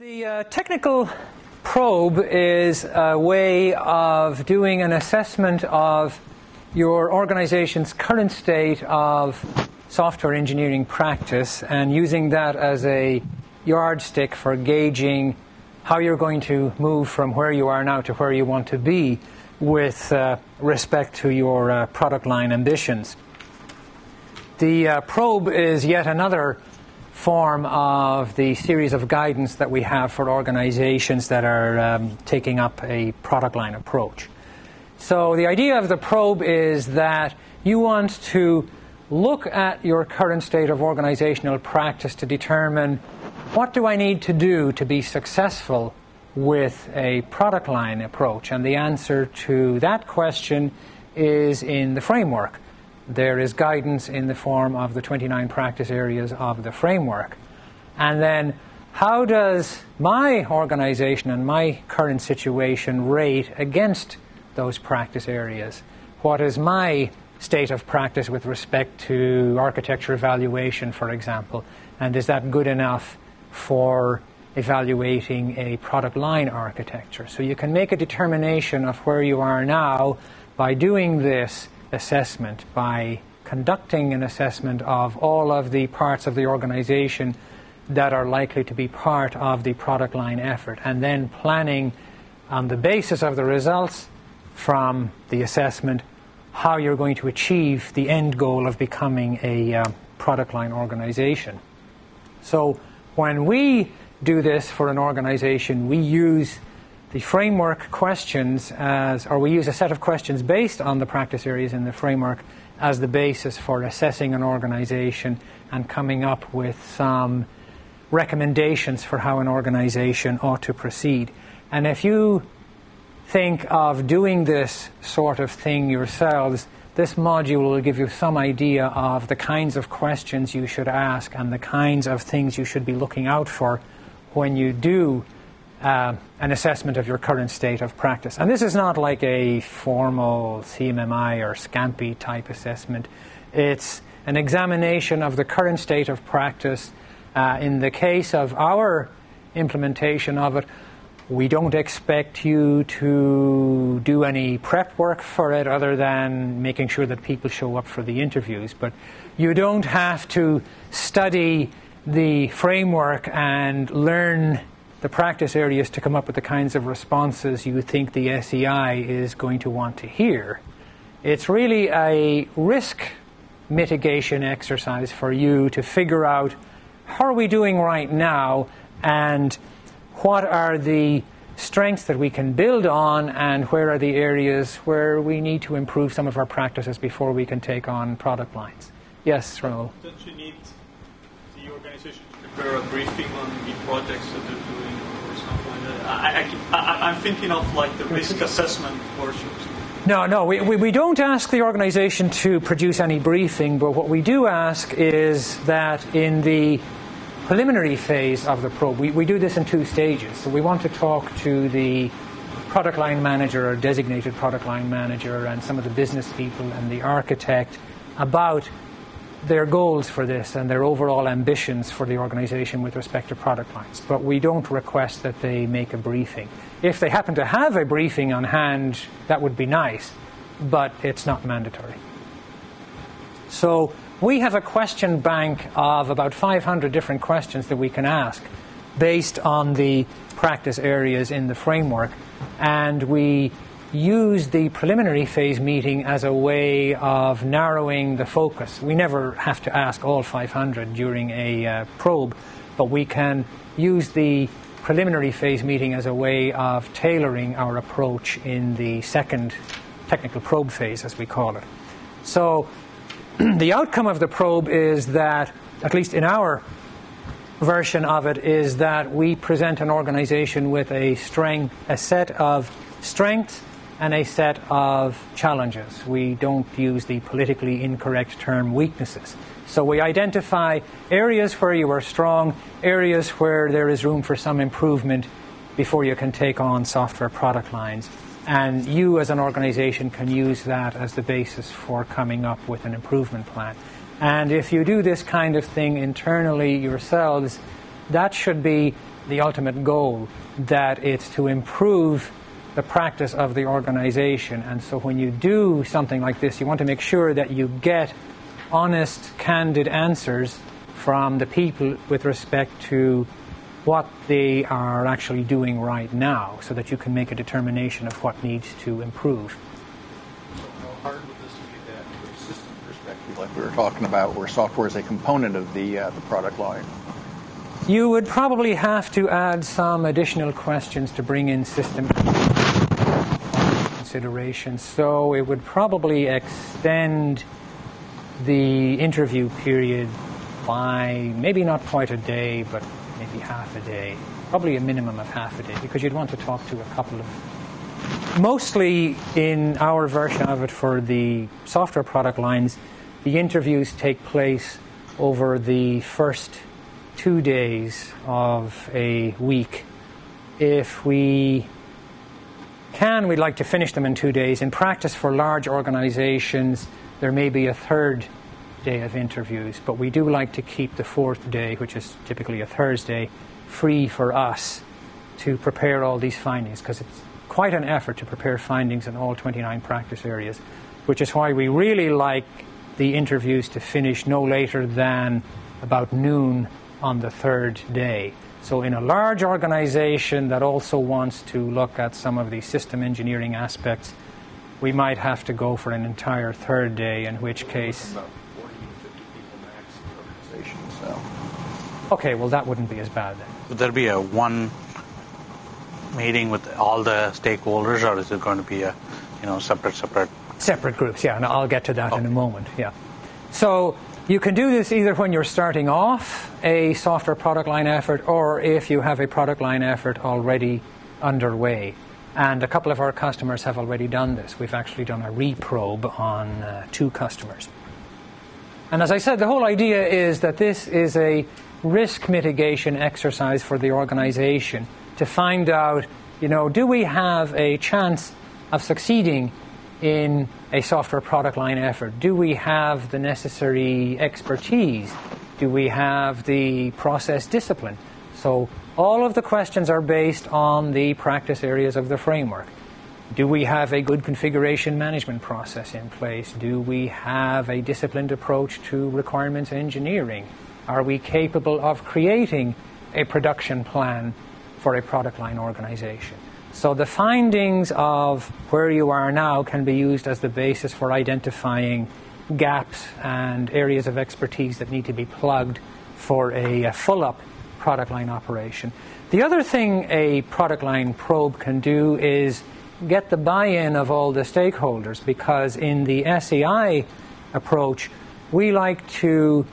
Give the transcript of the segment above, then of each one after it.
The uh, technical probe is a way of doing an assessment of your organization's current state of software engineering practice and using that as a yardstick for gauging how you're going to move from where you are now to where you want to be with uh, respect to your uh, product line ambitions. The uh, probe is yet another form of the series of guidance that we have for organizations that are um, taking up a product line approach. So, the idea of the probe is that you want to look at your current state of organizational practice to determine what do I need to do to be successful with a product line approach? And the answer to that question is in the framework there is guidance in the form of the 29 practice areas of the framework. And then, how does my organization and my current situation rate against those practice areas? What is my state of practice with respect to architecture evaluation, for example? And is that good enough for evaluating a product line architecture? So you can make a determination of where you are now by doing this assessment by conducting an assessment of all of the parts of the organization that are likely to be part of the product line effort, and then planning on the basis of the results from the assessment how you're going to achieve the end goal of becoming a uh, product line organization. So, when we do this for an organization, we use the framework questions as, or we use a set of questions based on the practice areas in the framework as the basis for assessing an organization and coming up with some recommendations for how an organization ought to proceed. And if you think of doing this sort of thing yourselves, this module will give you some idea of the kinds of questions you should ask and the kinds of things you should be looking out for when you do uh, an assessment of your current state of practice. And this is not like a formal CMMI or SCAMPI type assessment. It's an examination of the current state of practice. Uh, in the case of our implementation of it, we don't expect you to do any prep work for it other than making sure that people show up for the interviews. But you don't have to study the framework and learn the practice areas to come up with the kinds of responses you think the SEI is going to want to hear. It's really a risk mitigation exercise for you to figure out how are we doing right now and what are the strengths that we can build on and where are the areas where we need to improve some of our practices before we can take on product lines. Yes, Raul. Don't you need the organization to prepare a briefing on the projects that? I, am thinking of like the risk assessment workshops. No, no, we, we, we, don't ask the organization to produce any briefing, but what we do ask is that in the preliminary phase of the probe, we, we do this in two stages. So we want to talk to the product line manager or designated product line manager and some of the business people and the architect about their goals for this and their overall ambitions for the organization with respect to product lines. But we don't request that they make a briefing. If they happen to have a briefing on hand, that would be nice, but it's not mandatory. So we have a question bank of about 500 different questions that we can ask based on the practice areas in the framework, and we use the preliminary phase meeting as a way of narrowing the focus. We never have to ask all 500 during a uh, probe, but we can use the preliminary phase meeting as a way of tailoring our approach in the second technical probe phase, as we call it. So, the outcome of the probe is that, at least in our version of it, is that we present an organization with a strength, a set of strengths and a set of challenges. We don't use the politically incorrect term weaknesses. So we identify areas where you are strong, areas where there is room for some improvement before you can take on software product lines. And you, as an organization, can use that as the basis for coming up with an improvement plan. And if you do this kind of thing internally yourselves, that should be the ultimate goal, that it's to improve the practice of the organization. And so when you do something like this, you want to make sure that you get honest, candid answers from the people with respect to what they are actually doing right now so that you can make a determination of what needs to improve. how hard would this be that from a system perspective, like we were talking about, where software is a component of the, uh, the product line? You would probably have to add some additional questions to bring in system considerations. So it would probably extend the interview period by maybe not quite a day, but maybe half a day. Probably a minimum of half a day, because you'd want to talk to a couple of. Mostly in our version of it for the software product lines, the interviews take place over the first two days of a week. If we can, we'd like to finish them in two days. In practice, for large organizations, there may be a third day of interviews, but we do like to keep the fourth day, which is typically a Thursday, free for us to prepare all these findings because it's quite an effort to prepare findings in all 29 practice areas, which is why we really like the interviews to finish no later than about noon on the third day. So, in a large organization that also wants to look at some of the system engineering aspects, we might have to go for an entire third day, in which case. About 40 to 50 people max organization, so. Okay, well, that wouldn't be as bad then. Would there be a one meeting with all the stakeholders, or is it going to be a, you know, separate, separate? Separate groups, yeah, and I'll get to that in a moment, yeah. So you can do this either when you're starting off a software product line effort or if you have a product line effort already underway. And a couple of our customers have already done this. We've actually done a reprobe on uh, two customers. And as I said, the whole idea is that this is a risk mitigation exercise for the organization to find out, you know, do we have a chance of succeeding in a software product line effort? Do we have the necessary expertise? Do we have the process discipline? So all of the questions are based on the practice areas of the framework. Do we have a good configuration management process in place? Do we have a disciplined approach to requirements engineering? Are we capable of creating a production plan for a product line organization? So the findings of where you are now can be used as the basis for identifying gaps and areas of expertise that need to be plugged for a, a full up product line operation. The other thing a product line probe can do is get the buy in of all the stakeholders because in the SEI approach, we like to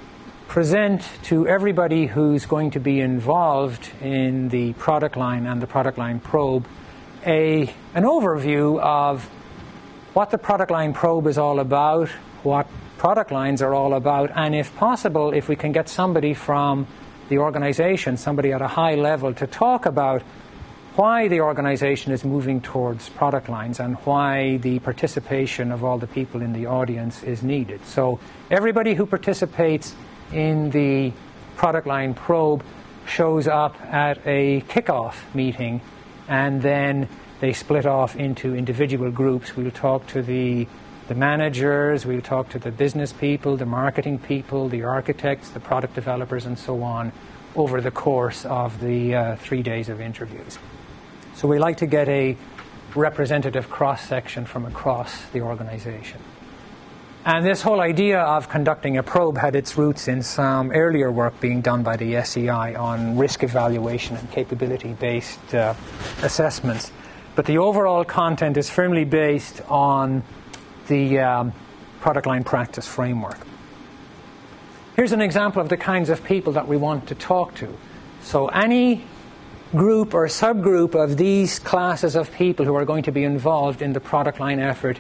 present to everybody who's going to be involved in the product line and the product line probe a, an overview of what the product line probe is all about, what product lines are all about, and if possible, if we can get somebody from the organization, somebody at a high level, to talk about why the organization is moving towards product lines and why the participation of all the people in the audience is needed. So, everybody who participates in the product line probe shows up at a kickoff meeting and then they split off into individual groups. We'll talk to the the managers, we'll talk to the business people, the marketing people, the architects, the product developers, and so on over the course of the uh, three days of interviews. So we like to get a representative cross section from across the organization. And this whole idea of conducting a probe had its roots in some earlier work being done by the SEI on risk evaluation and capability based uh, assessments. But the overall content is firmly based on the um, product line practice framework. Here's an example of the kinds of people that we want to talk to. So, any group or subgroup of these classes of people who are going to be involved in the product line effort,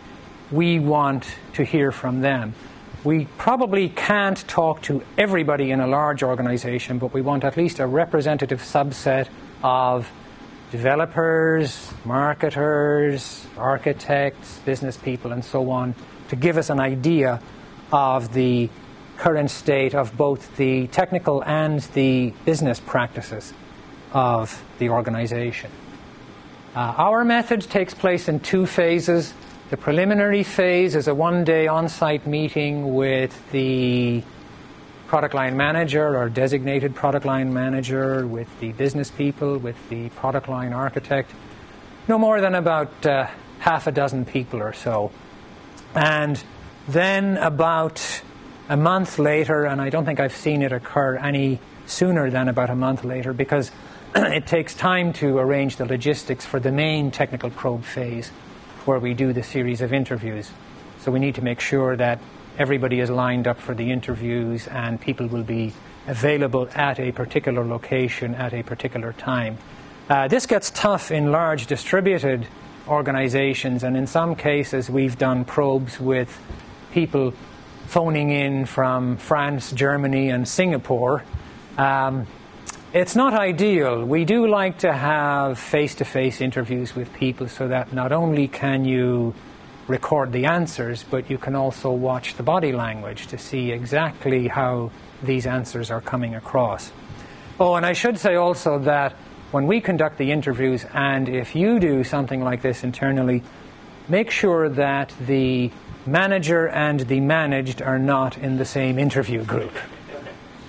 we want to hear from them. We probably can't talk to everybody in a large organization, but we want at least a representative subset of developers, marketers, architects, business people, and so on, to give us an idea of the current state of both the technical and the business practices of the organization. Uh, our method takes place in two phases. The preliminary phase is a one day on site meeting with the product line manager or designated product line manager, with the business people, with the product line architect. No more than about uh, half a dozen people or so. And then about a month later, and I don't think I've seen it occur any sooner than about a month later because it takes time to arrange the logistics for the main technical probe phase where we do the series of interviews. So we need to make sure that everybody is lined up for the interviews and people will be available at a particular location at a particular time. Uh, this gets tough in large distributed organizations, and in some cases, we've done probes with people phoning in from France, Germany, and Singapore. Um, it's not ideal. We do like to have face to face interviews with people so that not only can you record the answers, but you can also watch the body language to see exactly how these answers are coming across. Oh, and I should say also that when we conduct the interviews, and if you do something like this internally, make sure that the manager and the managed are not in the same interview group.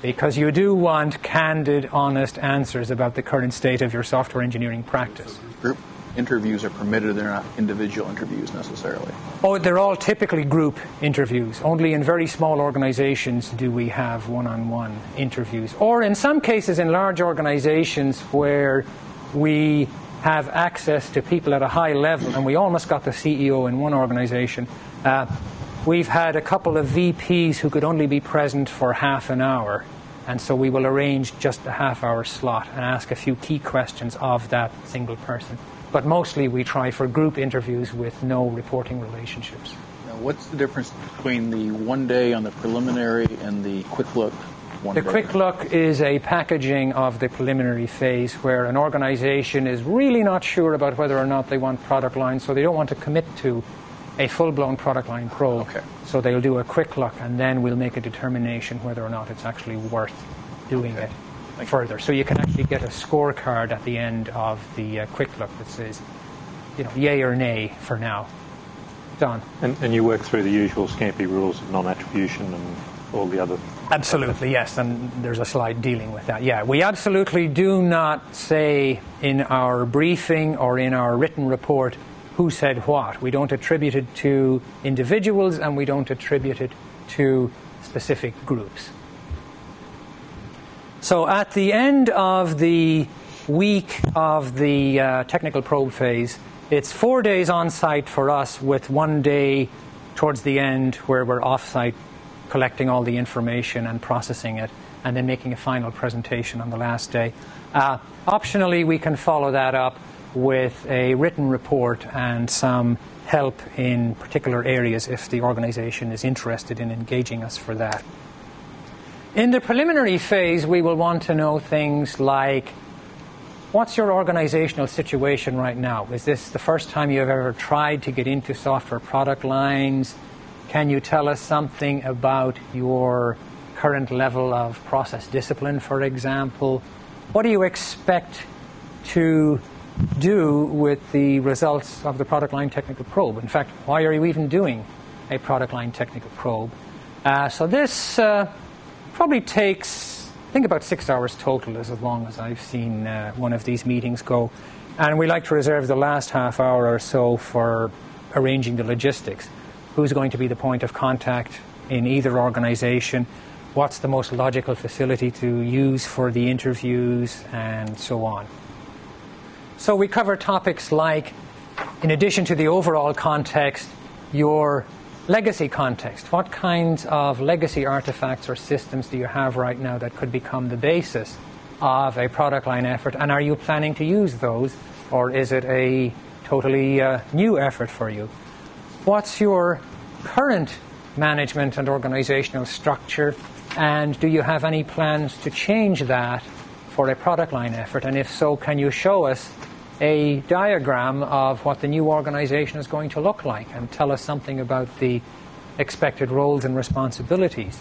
Because you do want candid, honest answers about the current state of your software engineering practice. Group interviews are permitted, they're not individual interviews necessarily. Oh, they're all typically group interviews. Only in very small organizations do we have one on one interviews. Or in some cases, in large organizations where we have access to people at a high level, and we almost got the CEO in one organization. Uh, we've had a couple of VPs who could only be present for half an hour, and so we will arrange just a half hour slot and ask a few key questions of that single person but mostly we try for group interviews with no reporting relationships. Now, what's the difference between the one day on the preliminary and the quick look? one the quick look is a packaging of the preliminary phase where an organization is really not sure about whether or not they want product lines, so they don't want to commit to a full blown product line pro. Okay. So they'll do a quick look and then we'll make a determination whether or not it's actually worth doing okay. it further. So you can actually get a scorecard at the end of the uh, quick look that says, you know, yay or nay for now. Don. And, and you work through the usual Scampi rules of non-attribution and all the other. Absolutely, yes, and there's a slide dealing with that. Yeah, we absolutely do not say in our briefing or in our written report who said what. We don't attribute it to individuals and we don't attribute it to specific groups. So at the end of the week of the uh, technical probe phase, it's four days on site for us, with one day towards the end where we're off site collecting all the information and processing it, and then making a final presentation on the last day. Uh, optionally, we can follow that up with a written report and some help in particular areas if the organization is interested in engaging us for that. In the preliminary phase, we will want to know things like what's your organizational situation right now? Is this the first time you have ever tried to get into software product lines? Can you tell us something about your current level of process discipline, for example? What do you expect to do with the results of the product line technical probe? In fact, why are you even doing a product line technical probe? Uh, so this uh, probably takes, I think, about six hours total, is as long as I've seen uh, one of these meetings go. And we like to reserve the last half hour or so for arranging the logistics. Who's going to be the point of contact in either organization? What's the most logical facility to use for the interviews, and so on. So we cover topics like, in addition to the overall context, your legacy context. What kinds of legacy artifacts or systems do you have right now that could become the basis of a product line effort? And are you planning to use those, or is it a totally uh, new effort for you? What's your current management and organizational structure? And do you have any plans to change that for a product line effort? And if so, can you show us a diagram of what the new organization is going to look like and tell us something about the expected roles and responsibilities.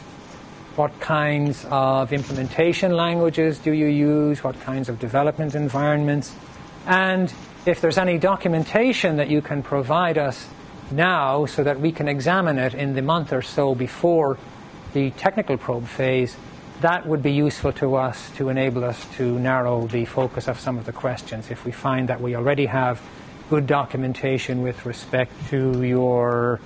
What kinds of implementation languages do you use? What kinds of development environments? And if there's any documentation that you can provide us now so that we can examine it in the month or so before the technical probe phase, that would be useful to us to enable us to narrow the focus of some of the questions. If we find that we already have good documentation with respect to your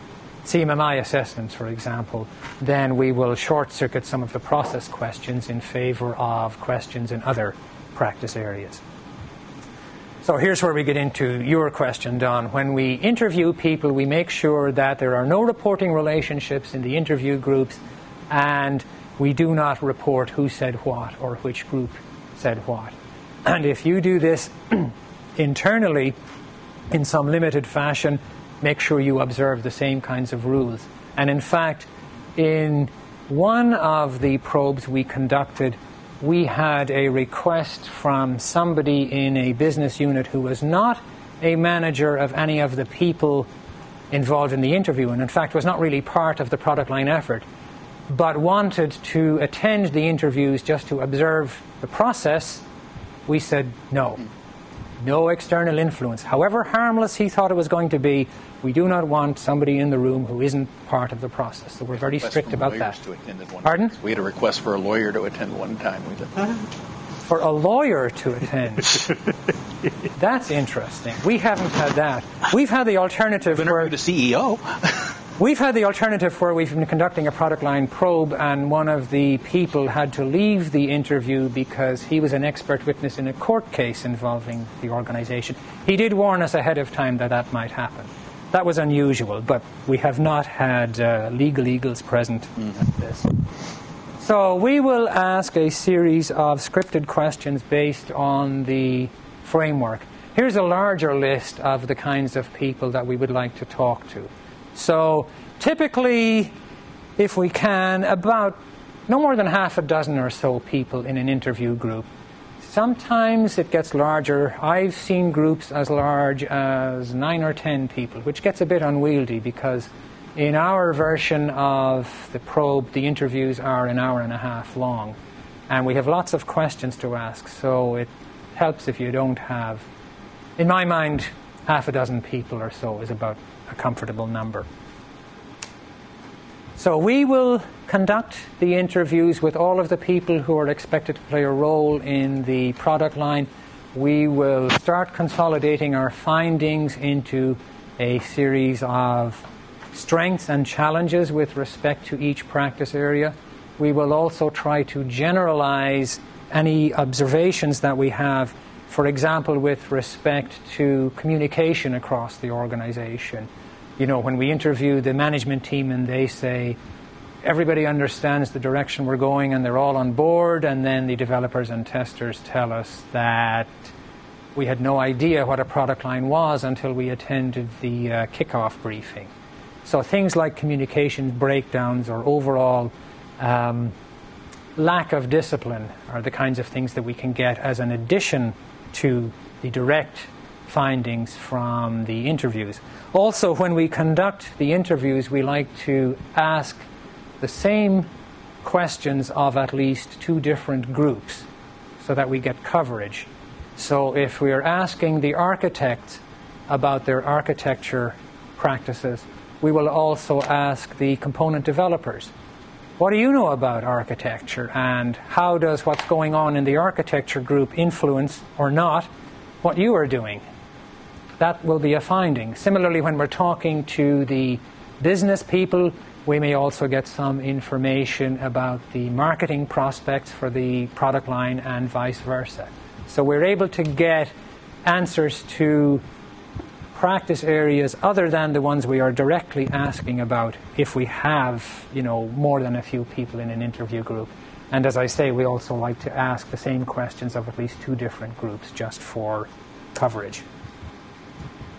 CMMI assessments, for example, then we will short circuit some of the process questions in favor of questions in other practice areas. So here's where we get into your question, Don. When we interview people, we make sure that there are no reporting relationships in the interview groups and we do not report who said what or which group said what. And if you do this internally in some limited fashion, make sure you observe the same kinds of rules. And in fact, in one of the probes we conducted, we had a request from somebody in a business unit who was not a manager of any of the people involved in the interview, and in fact was not really part of the product line effort, but wanted to attend the interviews just to observe the process, we said no. No external influence. However harmless he thought it was going to be, we do not want somebody in the room who isn't part of the process. So we're very strict about that. Pardon? We had a request for a lawyer to attend one time. We did. For a lawyer to attend. That's interesting. We haven't had that. We've had the alternative where the CEO. We've had the alternative where we've been conducting a product line probe, and one of the people had to leave the interview because he was an expert witness in a court case involving the organization. He did warn us ahead of time that that might happen. That was unusual, but we have not had uh, legal eagles present mm-hmm. at this. So we will ask a series of scripted questions based on the framework. Here's a larger list of the kinds of people that we would like to talk to. So typically, if we can, about no more than half a dozen or so people in an interview group. Sometimes it gets larger. I've seen groups as large as nine or ten people, which gets a bit unwieldy because in our version of the probe, the interviews are an hour and a half long. And we have lots of questions to ask, so it helps if you don't have, in my mind, half a dozen people or so is about a comfortable number. So we will conduct the interviews with all of the people who are expected to play a role in the product line. We will start consolidating our findings into a series of strengths and challenges with respect to each practice area. We will also try to generalize any observations that we have, for example, with respect to communication across the organization you know, when we interview the management team and they say, everybody understands the direction we're going and they're all on board, and then the developers and testers tell us that we had no idea what a product line was until we attended the uh, kickoff briefing. So things like communication breakdowns or overall um, lack of discipline are the kinds of things that we can get as an addition to the direct findings from the interviews. Also, when we conduct the interviews, we like to ask the same questions of at least two different groups so that we get coverage. So, if we are asking the architects about their architecture practices, we will also ask the component developers. What do you know about architecture, and how does what's going on in the architecture group influence or not what you are doing? That will be a finding. Similarly, when we're talking to the business people, we may also get some information about the marketing prospects for the product line and vice versa. So we're able to get answers to practice areas other than the ones we are directly asking about if we have, you know, more than a few people in an interview group. And as I say, we also like to ask the same questions of at least two different groups just for coverage.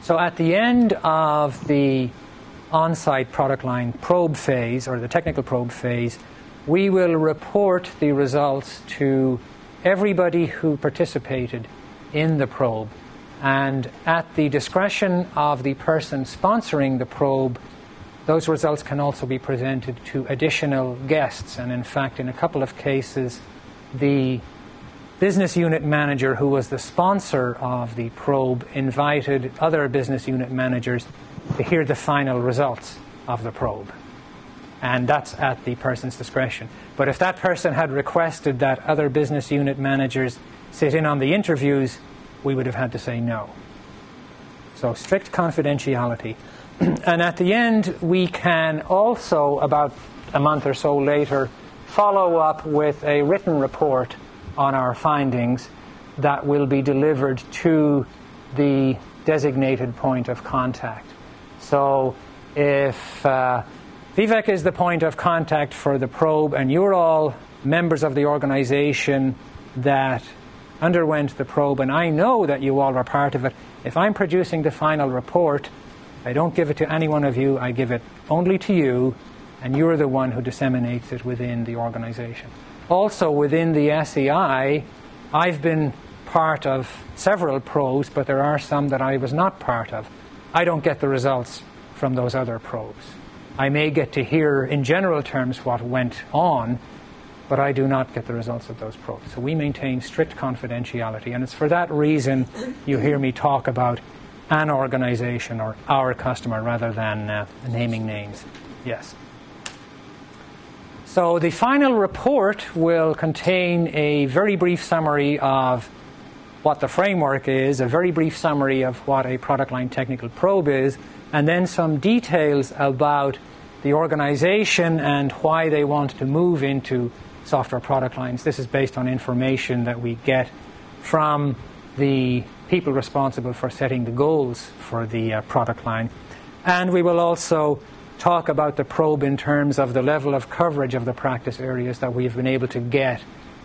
So at the end of the on site product line probe phase or the technical probe phase, we will report the results to everybody who participated in the probe. And at the discretion of the person sponsoring the probe, those results can also be presented to additional guests. And in fact, in a couple of cases, the business unit manager who was the sponsor of the probe invited other business unit managers to hear the final results of the probe. And that's at the person's discretion. But if that person had requested that other business unit managers sit in on the interviews, we would have had to say no. So strict confidentiality. and at the end, we can also, about a month or so later, follow up with a written report on our findings that will be delivered to the designated point of contact. So if uh, Vivek is the point of contact for the probe and you're all members of the organization that underwent the probe, and I know that you all are part of it, if I'm producing the final report, I don't give it to any one of you, I give it only to you, and you're the one who disseminates it within the organization. Also, within the SEI, I've been part of several probes, but there are some that I was not part of. I don't get the results from those other probes. I may get to hear in general terms what went on, but I do not get the results of those probes. So we maintain strict confidentiality, and it's for that reason you hear me talk about an organization or our customer rather than uh, naming names. Yes. So the final report will contain a very brief summary of what the framework is, a very brief summary of what a product line technical probe is, and then some details about the organization and why they want to move into software product lines. This is based on information that we get from the people responsible for setting the goals for the uh, product line. And we will also talk about the probe in terms of the level of coverage of the practice areas that we've been able to get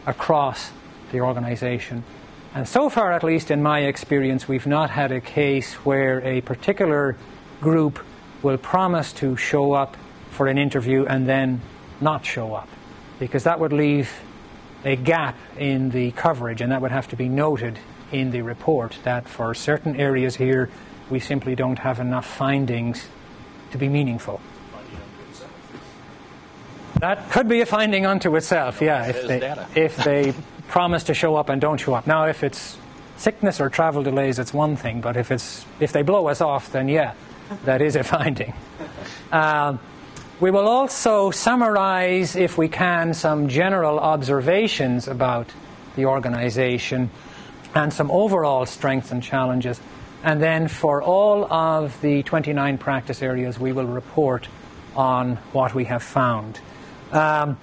across the organization. And so far, at least in my experience, we've not had a case where a particular group will promise to show up for an interview and then not show up because that would leave a gap in the coverage, and that would have to be noted in the report that for certain areas here we simply don't have enough findings to be meaningful. That could be a finding unto itself, yeah, if they, if they promise to show up and don't show up. Now, if it's sickness or travel delays, it's one thing, but if, it's, if they blow us off, then yeah, that is a finding. Um, we will also summarize, if we can, some general observations about the organization and some overall strengths and challenges. And then for all of the 29 practice areas, we will report on what we have found. Um,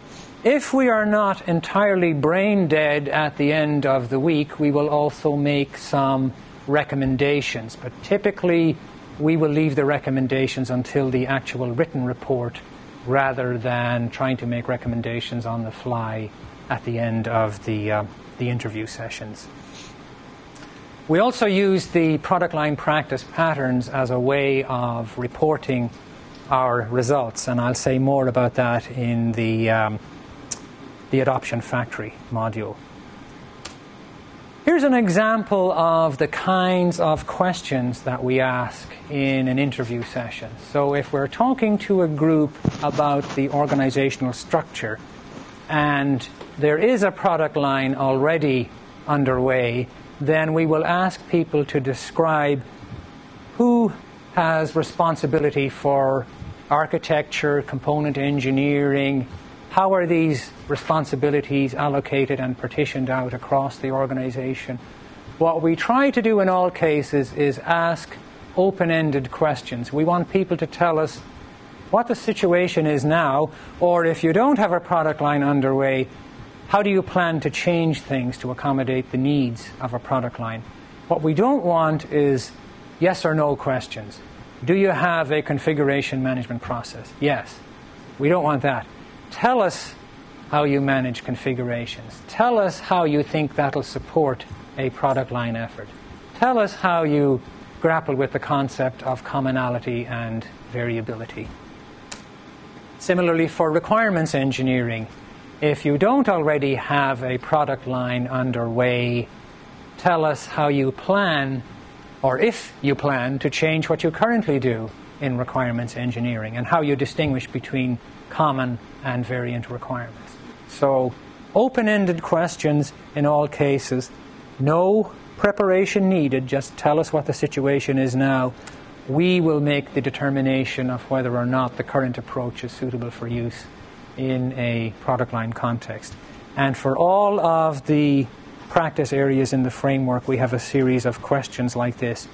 if we are not entirely brain dead at the end of the week, we will also make some recommendations. But typically, we will leave the recommendations until the actual written report rather than trying to make recommendations on the fly at the end of the, uh, the interview sessions. We also use the product line practice patterns as a way of reporting our results, and I'll say more about that in the, um, the Adoption Factory module. Here's an example of the kinds of questions that we ask in an interview session. So, if we're talking to a group about the organizational structure and there is a product line already underway, then we will ask people to describe who has responsibility for architecture, component engineering, how are these responsibilities allocated and partitioned out across the organization? What we try to do in all cases is ask open ended questions. We want people to tell us what the situation is now, or if you don't have a product line underway, how do you plan to change things to accommodate the needs of a product line? What we don't want is yes or no questions. Do you have a configuration management process? Yes. We don't want that. Tell us how you manage configurations. Tell us how you think that'll support a product line effort. Tell us how you grapple with the concept of commonality and variability. Similarly, for requirements engineering, if you don't already have a product line underway, tell us how you plan, or if you plan, to change what you currently do in requirements engineering and how you distinguish between common and variant requirements. So, open ended questions in all cases, no preparation needed, just tell us what the situation is now. We will make the determination of whether or not the current approach is suitable for use in a product line context. And for all of the practice areas in the framework, we have a series of questions like this.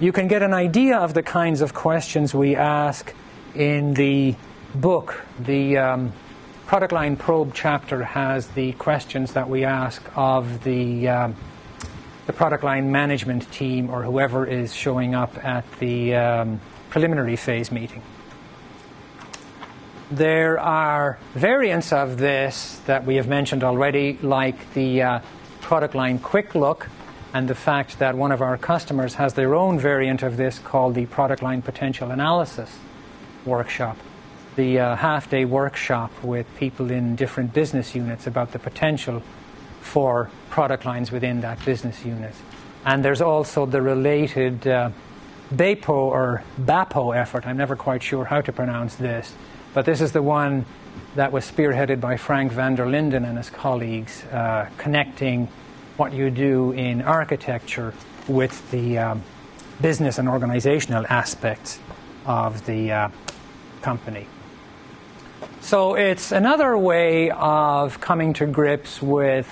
You can get an idea of the kinds of questions we ask in the book. The um, product line probe chapter has the questions that we ask of the um, the product line management team or whoever is showing up at the um, preliminary phase meeting. There are variants of this that we have mentioned already, like the uh, product line quick look, and the fact that one of our customers has their own variant of this called the product line potential analysis workshop. The uh, half day workshop with people in different business units about the potential for product lines within that business unit. And there's also the related uh, BAPO or BAPO effort. I'm never quite sure how to pronounce this but this is the one that was spearheaded by Frank van der Linden and his colleagues, uh, connecting what you do in architecture with the um, business and organizational aspects of the uh, company. So it's another way of coming to grips with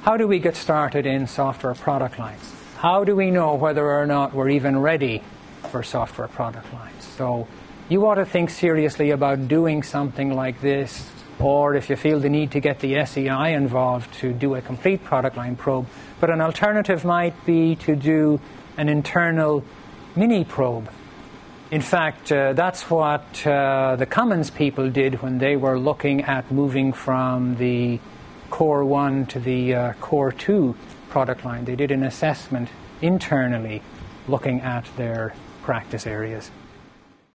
how do we get started in software product lines? How do we know whether or not we're even ready for software product lines? So you ought to think seriously about doing something like this, or if you feel the need to get the SEI involved to do a complete product line probe. But an alternative might be to do an internal mini probe. In fact, uh, that's what uh, the Cummins people did when they were looking at moving from the Core 1 to the uh, Core 2 product line. They did an assessment internally looking at their practice areas.